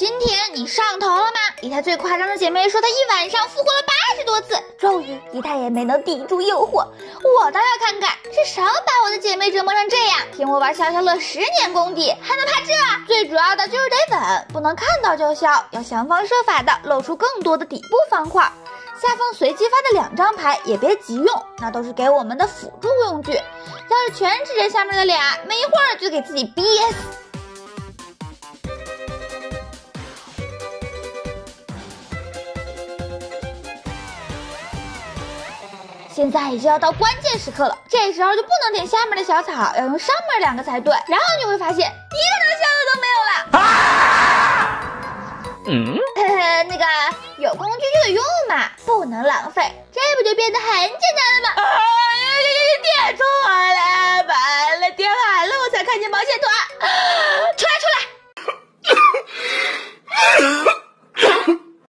今天你上头了吗？以太最夸张的姐妹说她一晚上复活了八十多次，终于以太也没能抵住诱惑。我倒要看看是什么把我的姐妹折磨成这样。听我玩消消乐十年功底，还能怕这？最主要的就是得稳，不能看到就消，要想方设法的露出更多的底部方块。下方随机发的两张牌也别急用，那都是给我们的辅助用具。要是全指着下面的俩，没一会儿就给自己憋死。现在已经要到关键时刻了，这时候就不能点下面的小草，要用上面两个才对。然后你会发现，一个能笑的都没有了。啊！嗯，那个有工具就得用嘛，不能浪费，这不就变得很简单了吗？啊！点错了，完了，点完了我才看见毛线团，出来出来。